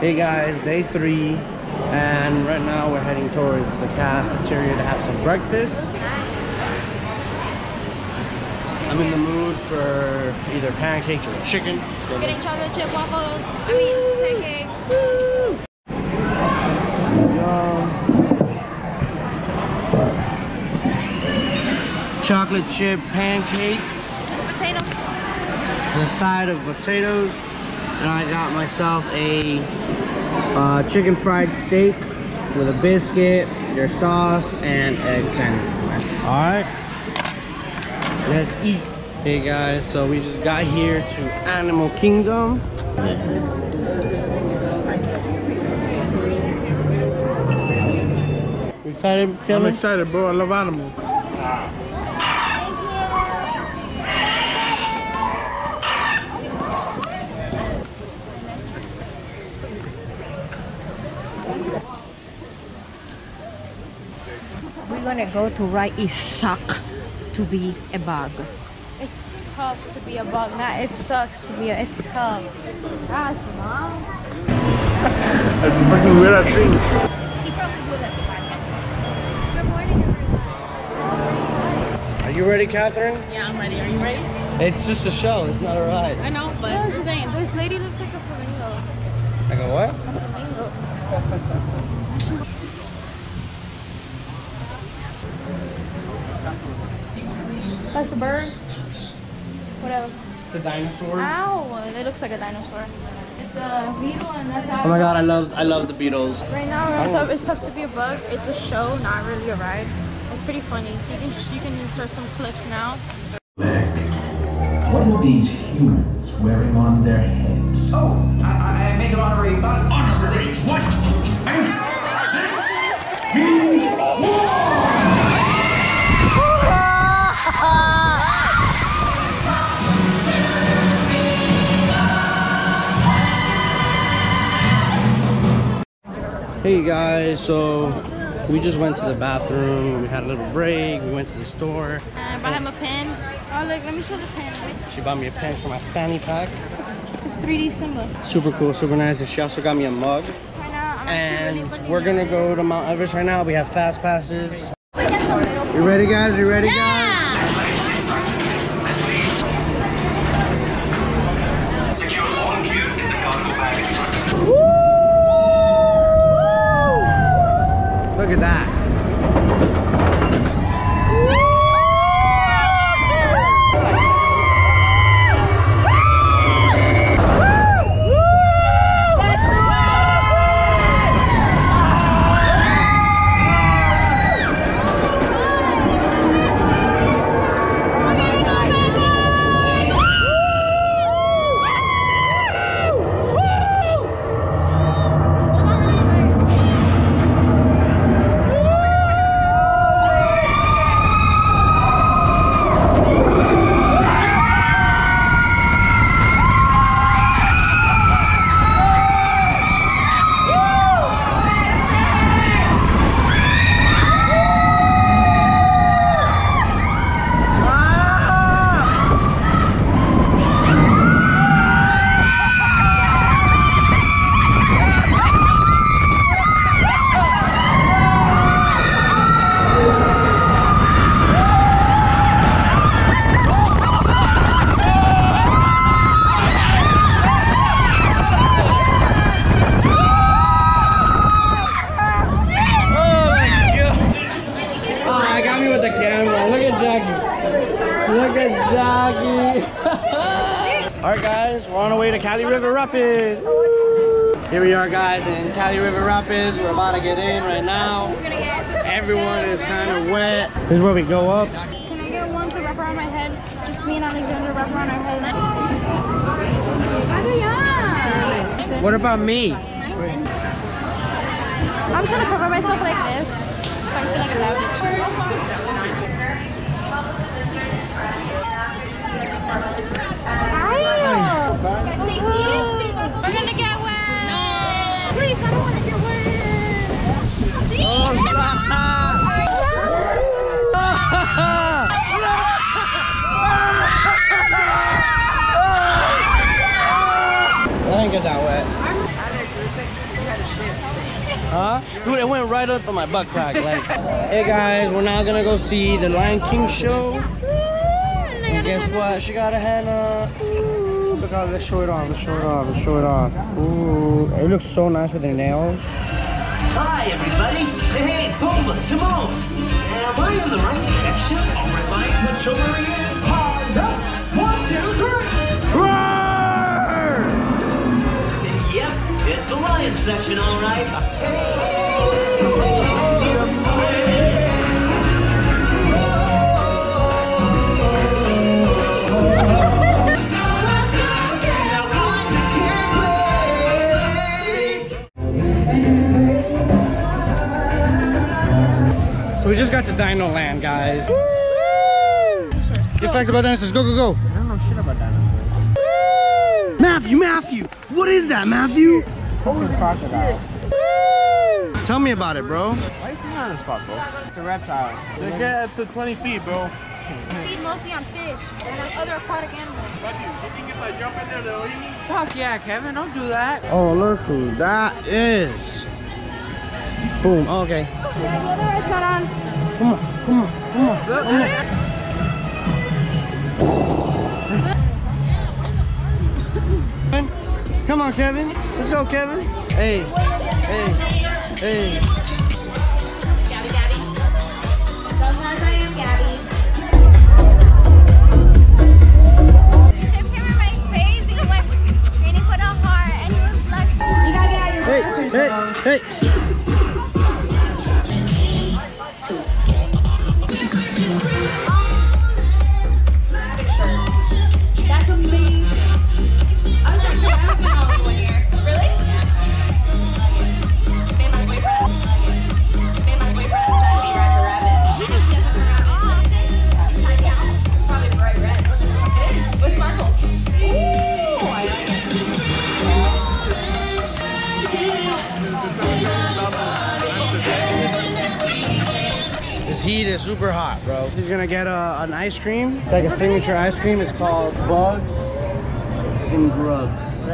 Hey guys, day three, and right now we're heading towards the cafeteria to have some breakfast. I'm in the mood for either pancakes or chicken. Getting chocolate chip waffles. I mean pancakes. Chocolate chip pancakes, Potato. the side of potatoes, and I got myself a uh, chicken fried steak with a biscuit, your sauce, and eggs sandwich. All right, let's eat. Hey guys, so we just got here to Animal Kingdom. You excited, I'm excited, bro. I love animals. Gonna go to ride It suck to be a bug. It's tough to be a bug. Nah, it sucks to be a. It's tough. Gosh, mom. It's fucking weird at trees. Good morning, everyone. Are you ready, Catherine? Yeah, I'm ready. Are you ready? It's just a show. It's not a ride. I know, but I'm This, this lady looks like a flamingo. I go what? A flamingo. That's a bird. What else? It's a dinosaur. Ow! It looks like a dinosaur. It's a beetle, and that's Oh my god, I love I love the Beatles. Right now, it's tough, it's tough to be a bug. It's a show, not really a ride. It's pretty funny. You can you can insert some clips now. What are these humans wearing on their heads? Oh, I, I I made an honorary box. Honorary what? This Hey guys, so we just went to the bathroom. We had a little break. We went to the store. I bought him a pen. Oh look, let me show the pen. She bought me a pen for my fanny pack. It's, it's 3D Simba. Super cool, super nice. And she also got me a mug. Right now, I'm And actually really we're gonna go to Mount Everest right now. We have fast passes. it. Look at the middle. You ready, guys? You ready, guys? Look at that. Kali River Rapids. Here we are guys in Kali River Rapids. We're about to get in right now. We're gonna get. Everyone is kind of wet. This is where we go up. Can I get one to wrap around my head? Just me and Alexander wrap around our head. What about me? I'm just gonna cover myself like this. So I feel like a rabbit. We're gonna get wet. No. Please, I don't wanna get wet. I ain't get that wet. Huh? Dude, it went right up on my butt crack. Like, hey guys, we're now gonna go see the Lion King show. And guess what? She got a henna. Ooh, look how, let's show it off, let's show it off, let's show it off. Ooh, it looks so nice with her nails. Hi, everybody. Hey, hey, Pumbaa, Timon. Am I in the right section? All right, Lion, put your ears. Paws up. One, two, three. Roar! Yep, it's the lion section, all right. Now Dino Land, guys. Get facts about dinosaurs. Go, go, go. I don't know shit about dinosaurs. Matthew, Matthew. What is that, Matthew? Fucking crocodile. Tell me about it, bro. Why are you on this spot, bro? It's a reptile. They get up to 20 feet, bro. Feed mostly on fish and on other aquatic animals. you think if I jump in there, they'll eat me? Fuck yeah, Kevin. Don't do that. Oh, look who that is. Boom. Oh, okay. Come on, come on, come on. Come on. Come on, Kevin. Let's go, Kevin. Hey, hey, hey. He's gonna get a, an ice cream. It's like a signature ice cream. It's called Bugs and Grubs.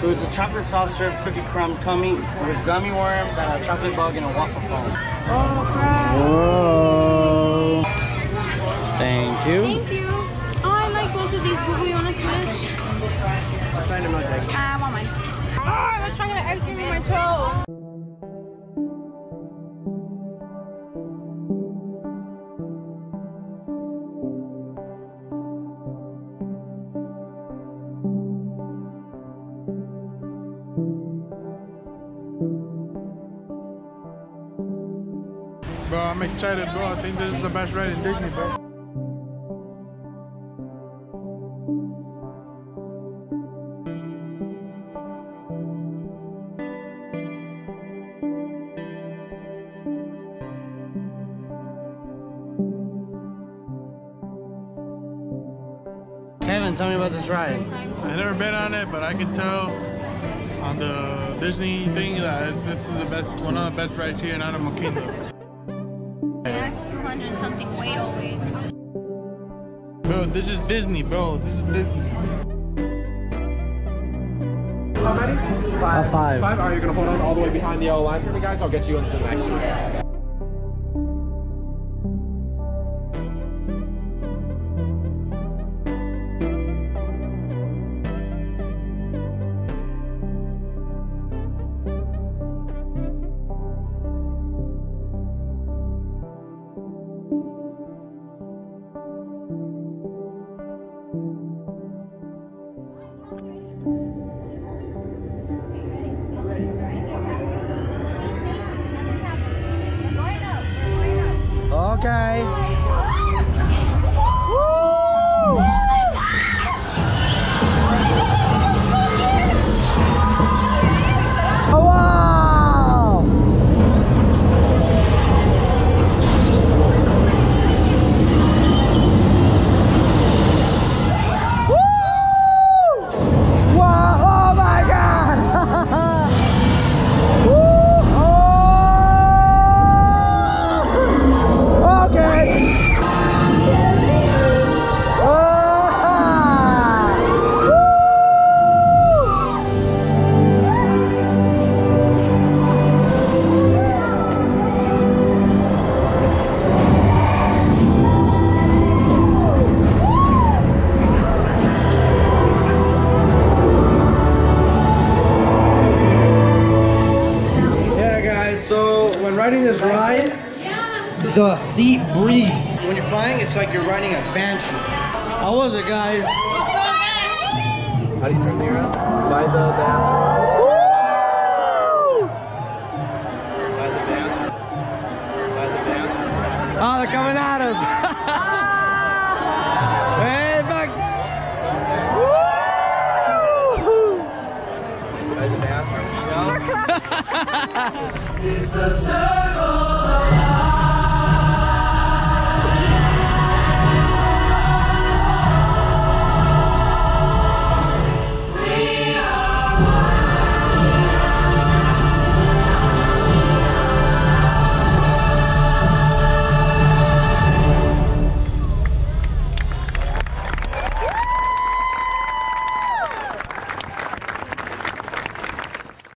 So it's a chocolate soft serve cookie crumb coming with gummy worms and a chocolate bug and a waffle cone. Oh crap! Whoa! Thank you. Thank you. Oh, I like both of these. What we want to switch? Ah, I want mine. Oh, I got chocolate ice cream in my toe. Excited, bro. I think this is the best ride in Disney, bro. Kevin, tell me about this ride. I've never been on it, but I can tell on the Disney thing that this is the best, one of the best rides here in Animal Kingdom. That's 200 something weight always. Bro, this is Disney, bro. This is Disney. Five. five. Five. Are you gonna hold on all the way behind the yellow line for me, guys? I'll get you into the next Okay. The seat breathes. When you're flying, it's like you're riding a banshee. How was it, guys? How do you turn me around? By the bathroom. By the bathroom. By the bathroom. Oh, ah, they're coming at us. hey, back. By the bathroom. It's a circle of